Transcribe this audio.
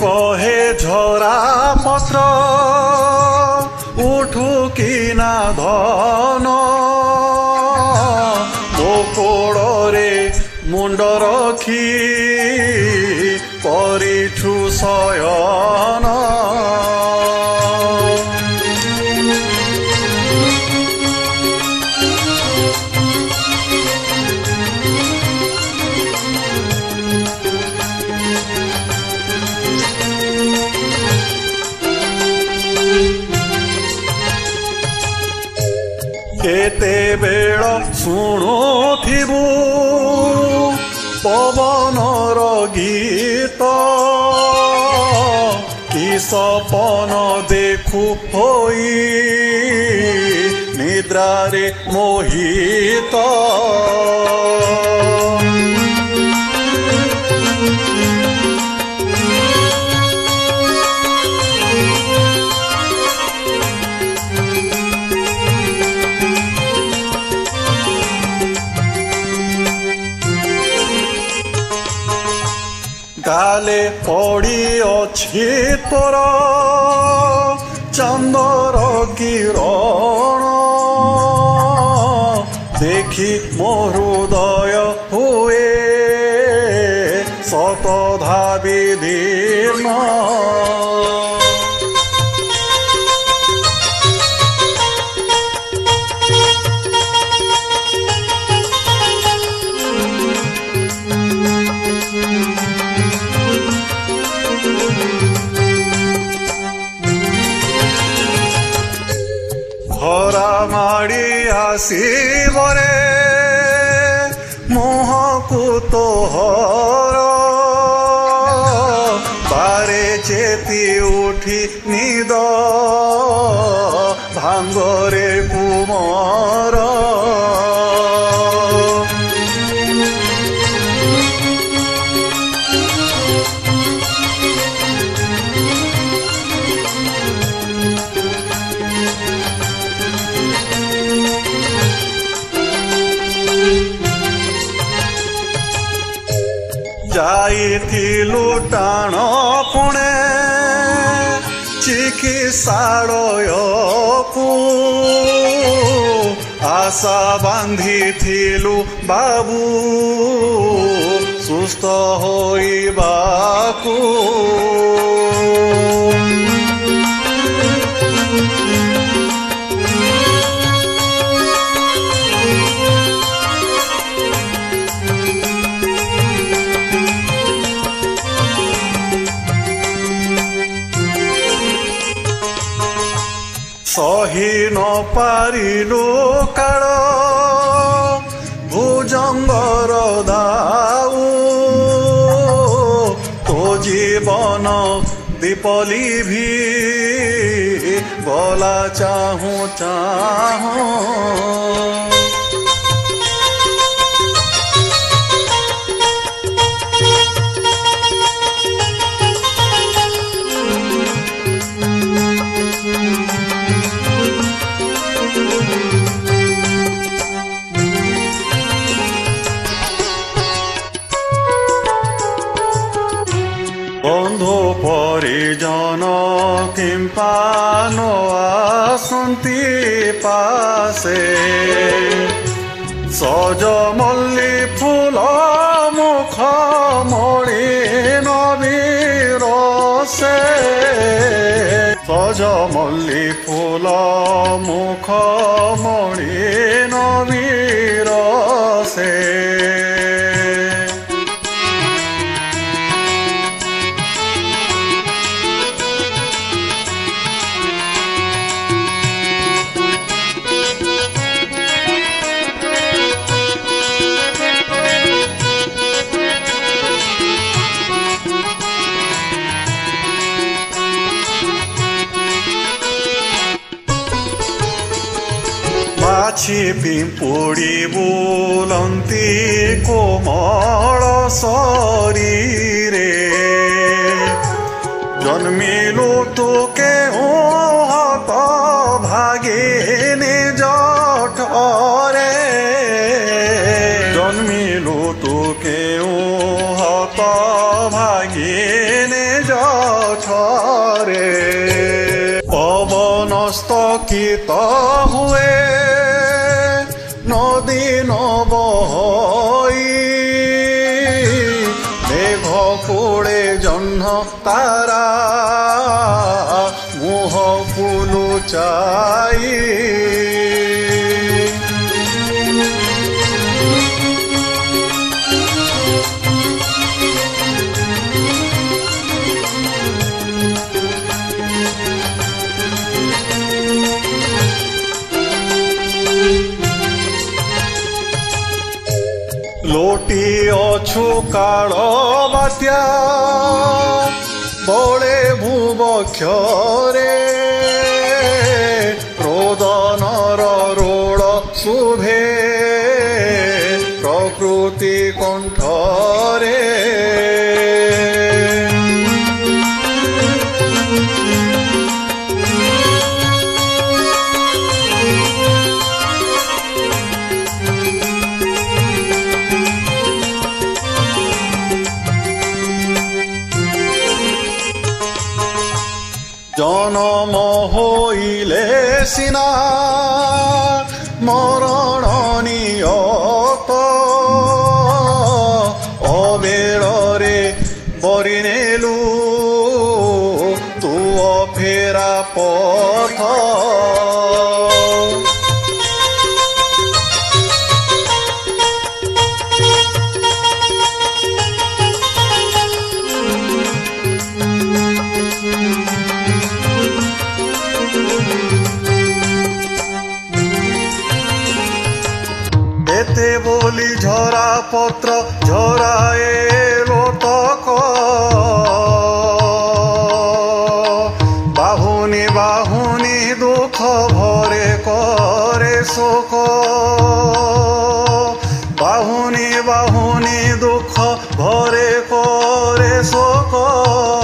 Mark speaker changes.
Speaker 1: କହେ ଝରା ପତ୍ର ଉଠୁ କି ନା ଧନ ମୋ କୋଡ଼ରେ ମୁଣ୍ଡ ରଖି କରିଛୁ ଶୟ ଏତେ ବେଳ ଶୁଣୁଥିବୁ ପବନର ଗୀତ କି ସପନ ଦେଖୁ ହୋଇ ନିଦ୍ରାରେ ମୋହିତ ପଡ଼ିଅଛି ତୋର ଚନ୍ଦର କିରଣ ଦେଖି ମୋ ହୃଦୟ ହୁଏ ସତ ଧାବି ଦିନ আসি ঘরে মোহ কুতোহর বারে চেতি উঠি নিদ ভাঙ্গরে কুমার ଟାଣପଣେ ଚିକିତ୍ସାଳୟକୁ ଆଶା ବାନ୍ଧିଥିଲୁ ବାବୁ ସୁସ୍ଥ ହୋଇବାକୁ সহি নপারিল কার ভুজঙ্গর দাউ তো জীবন দীপলি ভি বলা চাহু চাহ परिजनों किं पानो आसन्ति पासे সজ মল্লি ফুল মুখ মরি নবীর সে সজ মল্লি ফুল মুখ মরি face pimpuri volanti comoro sorire জন্মিলো তোকে ও হত ভাগে নে জঠরে জন্মিলো তোকে ও হত ভাগে নে জঠরে পবনস্তকিত পড়ে জন্ম তারা মোহ পুনু চাই লোটি অছু কাড় পাতিয়া বলে মুবক্ষৰে ৰোদনৰ ৰোড শুভে জনম হৈলে চিনা মৰণনীয় ঝরা এলো তক বাহুনি বাহুনি দুঃখ ভরে করে শোক বাহুনি বাহুনি দুঃখ ভরে করে শোক